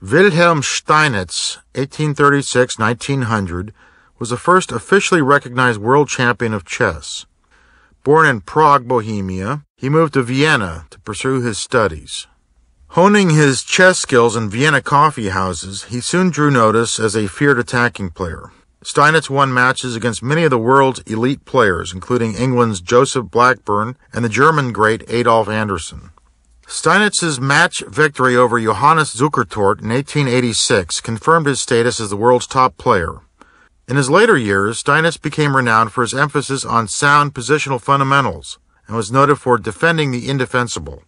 Wilhelm Steinitz, 1836-1900, was the first officially recognized world champion of chess. Born in Prague, Bohemia, he moved to Vienna to pursue his studies. Honing his chess skills in Vienna coffee houses, he soon drew notice as a feared attacking player. Steinitz won matches against many of the world's elite players, including England's Joseph Blackburn and the German great Adolf Anderssen. Steinitz's match victory over Johannes Zukertort in 1886 confirmed his status as the world's top player. In his later years, Steinitz became renowned for his emphasis on sound positional fundamentals and was noted for defending the indefensible.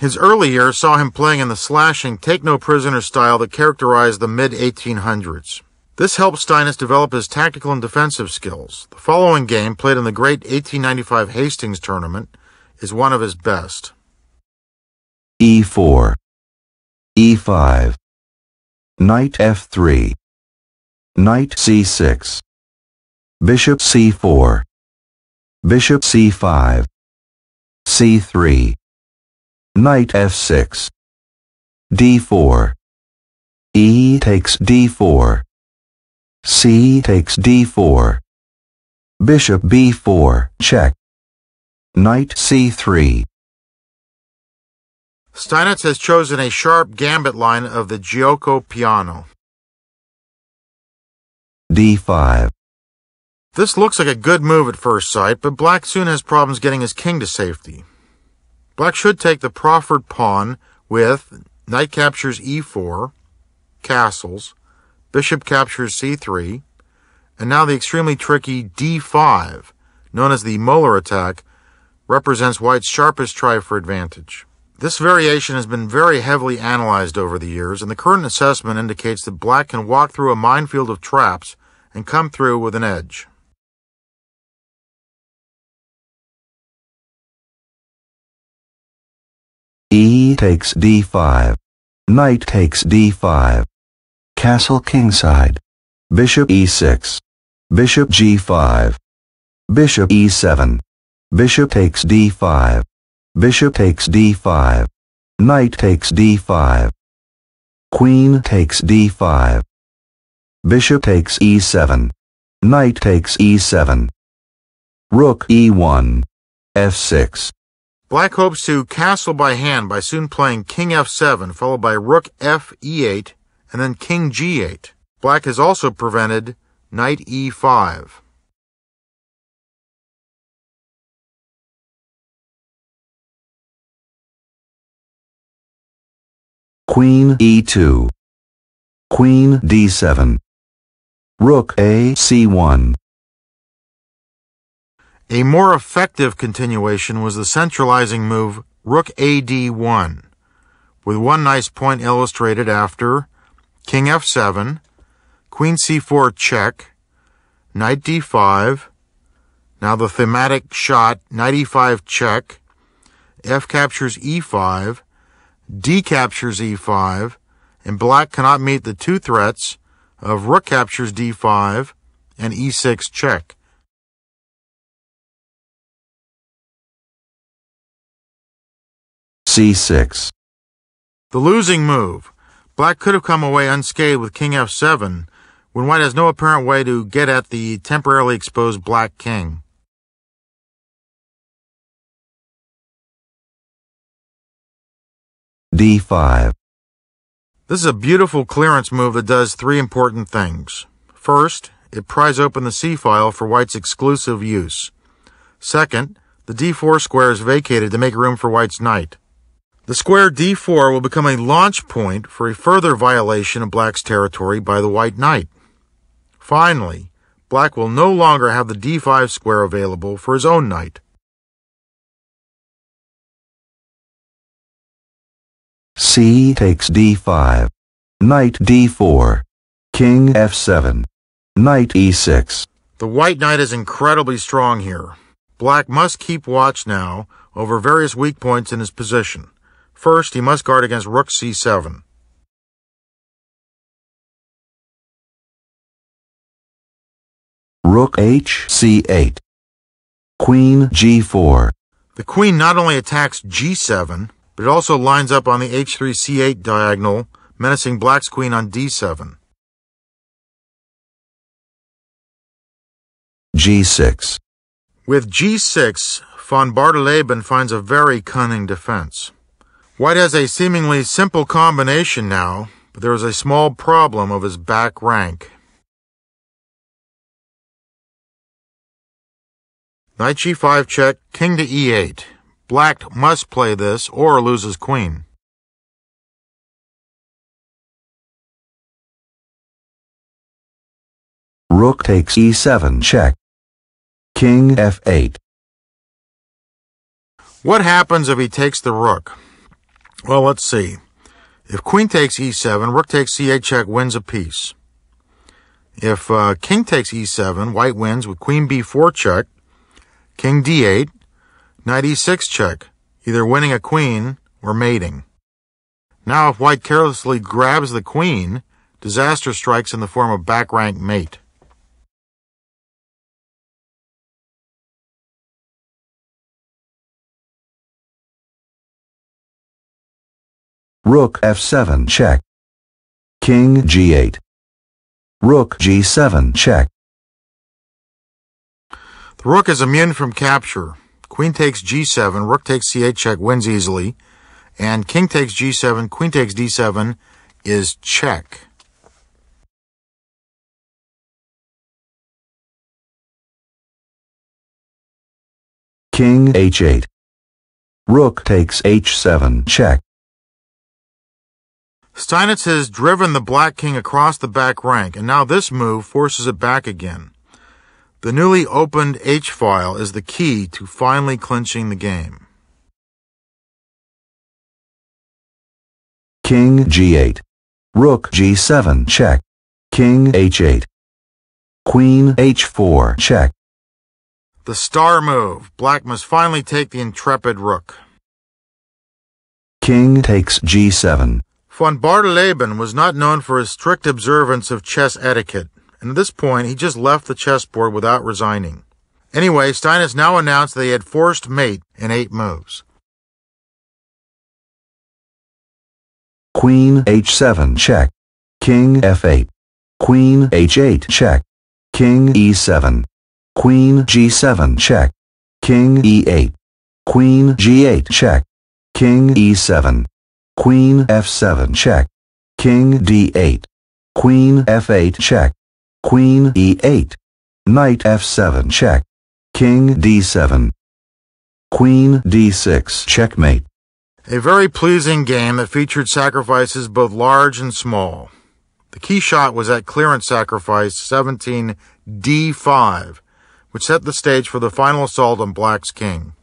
His early years saw him playing in the slashing, take no prisoner style that characterized the mid 1800s. This helped Steinitz develop his tactical and defensive skills. The following game, played in the great 1895 Hastings tournament, is one of his best. E4, e5, knight f3, knight c6, bishop c4, bishop c5, c3, knight f6, d4, e takes d4, c takes d4, bishop b4, check, knight c3, Steinitz has chosen a sharp gambit line of the Giuoco Piano. d5, This looks like a good move at first sight, but black soon has problems getting his king to safety. Black should take the proffered pawn with knight captures e4, castles, bishop captures c3, and now the extremely tricky d5, known as the Møller attack, represents white's sharpest try for advantage. This variation has been very heavily analyzed over the years, and the current assessment indicates that black can walk through a minefield of traps and come through with an edge. e takes d5, knight takes d5, castle kingside, bishop e6, bishop g5, bishop e7, bishop takes d5, bishop takes d5, knight takes d5, queen takes d5, bishop takes e7, knight takes e7, rook e1, f6, Black hopes to castle by hand by soon playing king f7, followed by rook f e8, and then king g8. Black has also prevented knight e5. Queen e2, Queen d7, Rook a c1, A more effective continuation was the centralizing move rook ad1, with one nice point illustrated after king f7, queen c4 check, knight d5, now the thematic shot knight e5 check, f captures e5, d captures e5, and black cannot meet the two threats of rook captures d5 and e6 check. c6, The losing move. Black could have come away unscathed with king f7 when white has no apparent way to get at the temporarily exposed black king. D5, This is a beautiful clearance move that does three important things. First, it pries open the C file for white's exclusive use. Second, the d4 square is vacated to make room for white's knight. The square d4 will become a launch point for a further violation of black's territory by the white knight. Finally, black will no longer have the d5 square available for his own knight. C takes d5, knight d4, king f7, knight e6, The white knight is incredibly strong here. Black must keep watch now over various weak points in his position. First, he must guard against rook c7. rook h c8, queen g4, The queen not only attacks g7, but it also lines up on the h3 c8 diagonal, menacing black's queen on d7. G6. With g6, von Bardeleben finds a very cunning defense. White has a seemingly simple combination now, but there is a small problem of his back rank. Knight g5 check, king to e8. Black must play this or loses queen. Rook takes e7 check. King f8. What happens if he takes the rook? Well, let's see. If queen takes e7, rook takes c8 check wins a piece. If uh, king takes e7, white wins with queen b4 check, king d8, knight e6 check, either winning a queen or mating. Now if white carelessly grabs the queen, disaster strikes in the form of back rank mate. Rook f7 check. King g8. Rook g7 check. The rook is immune from capture. Queen takes g7, rook takes c8 check wins easily, and king takes g7, queen takes d7 is check. King h8. Rook takes h7 check. Steinitz has driven the black king across the back rank, and now this move forces it back again. The newly opened H file is the key to finally clinching the game. King g8. Rook g7 check. King h8. Queen h4 check. The star move. Black must finally take the intrepid rook. King takes g7. Von Bardeleben was not known for his strict observance of chess etiquette, and at this point he just left the chessboard without resigning. Anyway, Steinitz now announced that he had forced mate in eight moves. Queen h7 check. King f8. Queen h8 check. King e7. Queen g7 check. King e8. Queen g8 check. King e7. Queen f7 check. King d8. Queen f8 check. Queen e8. Knight f7 check. King d7. Queen d6 checkmate. A very pleasing game that featured sacrifices both large and small. The key shot was at clearance sacrifice 17 d5, which set the stage for the final assault on Black's king.